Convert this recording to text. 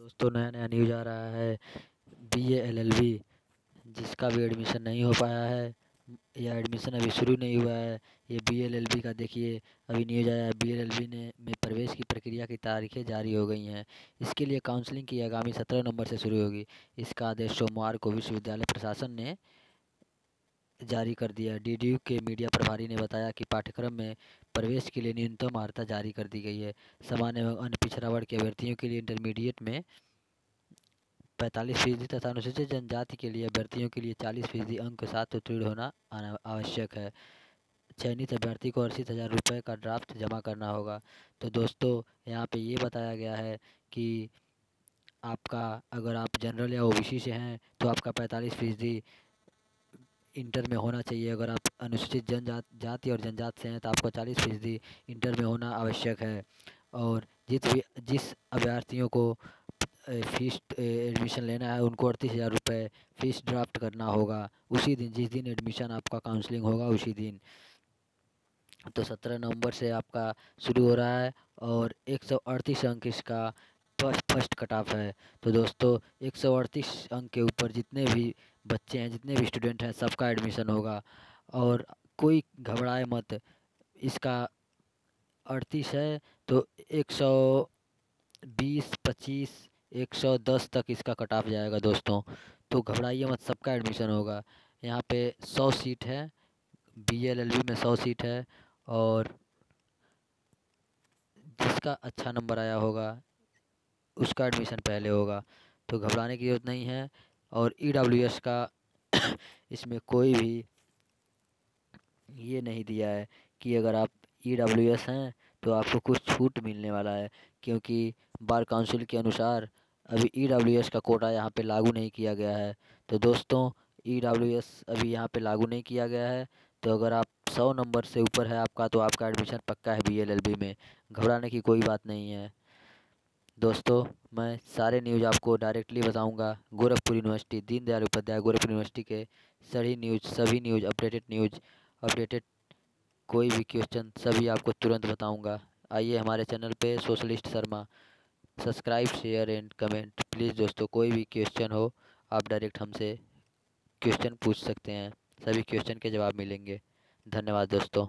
दोस्तों नया नया न्यूज़ आ रहा है बी एल एल बी जिसका भी एडमिशन नहीं हो पाया है। या एडमिशन अभी शुरू नहीं हुआ है। ये बी एल एल बी का देखिए, अभी न्यूज़ आया है। बी एल एल बी ने, में प्रवेश की प्रक्रिया की तारीखें जारी हो गई हैं। इसके लिए काउंसलिंग की आगामी सत्रह नवंबर से शुरू होगी। इसका आदेश सोमवार को विश्वविद्यालय प्रशासन ने जारी कर दिया। डी डी यू के मीडिया प्रभारी ने बताया कि पाठ्यक्रम में प्रवेश के लिए न्यूनतम अर्हता जारी कर दी गई है। सामान्य एवं अन्य पिछड़ा वर्ग के अभ्यर्थियों के लिए इंटरमीडिएट में पैंतालीस फ़ीसदी तथा अनुसूचित जनजाति के लिए अभ्यर्थियों के लिए चालीस फ़ीसदी अंक के साथ उत्तीर्ण होना आवश्यक है। चयनित अभ्यर्थी को अड़तीस हज़ार रुपये का ड्राफ्ट जमा करना होगा। तो दोस्तों, यहाँ पे ये बताया गया है कि आपका, अगर आप जनरल या ओबीसी से हैं तो आपका पैंतालीस फ़ीसदी इंटर में होना चाहिए। अगर आप अनुसूचित जनजात, जाति और जनजात से हैं तो आपको चालीस फ़ीसदी इंटर में होना आवश्यक है। और जिस भी, जिस अभ्यर्थियों को फ़ीस एडमिशन लेना है, उनको अड़तीस हज़ार रुपये फ़ीस ड्राफ्ट करना होगा। उसी दिन, जिस दिन एडमिशन आपका काउंसलिंग होगा, उसी दिन। तो सत्रह नवंबर से आपका शुरू हो रहा है और एक सौ अड़तीस अंक इसका फ़र्स्ट फ़र्स्ट कट ऑफ़ है। तो दोस्तों, एक सौ अड़तीस अंक के ऊपर जितने भी बच्चे हैं, जितने भी स्टूडेंट हैं, सबका एडमिशन होगा। और कोई घबराए मत। इसका अड़तीस है तो एक सौ बीस, पच्चीस, एक सौ दस तक इसका कट ऑफ़ जाएगा दोस्तों। तो घबराइए मत, सबका एडमिशन होगा। यहाँ पे सौ सीट है बी एल एल बी में सौ सीट है, और जिसका अच्छा नंबर आया होगा, उसका एडमिशन पहले होगा। तो घबराने की ज़रूरत नहीं है। और ई डब्ल्यू एस का इसमें कोई भी ये नहीं दिया है कि अगर आप ई डब्ल्यू एस हैं तो आपको कुछ छूट मिलने वाला है, क्योंकि बार काउंसिल के अनुसार अभी ई डब्ल्यू एस का कोटा यहाँ पे लागू नहीं किया गया है। तो दोस्तों ई डब्ल्यू एस अभी यहाँ पे लागू नहीं किया गया है तो अगर आप सौ नंबर से ऊपर है आपका तो आपका एडमिशन पक्का है बी एल एल बी में। घबराने की कोई बात नहीं है। दोस्तों, मैं सारे न्यूज़ आपको डायरेक्टली बताऊँगा। गोरखपुर यूनिवर्सिटी दीनदयाल उपाध्याय गोरखपुर यूनिवर्सिटी के सभी न्यूज़ सभी न्यूज़ अपडेटेड न्यूज़ अपडेटेड कोई भी क्वेश्चन सभी आपको तुरंत बताऊँगा। आइए हमारे चैनल पे socialist Sharma subscribe share and comment please दोस्तों, कोई भी क्वेश्चन हो, आप डायरेक्ट हमसे क्वेश्चन पूछ सकते हैं। सभी क्वेश्चन के जवाब मिलेंगे। धन्यवाद दोस्तों।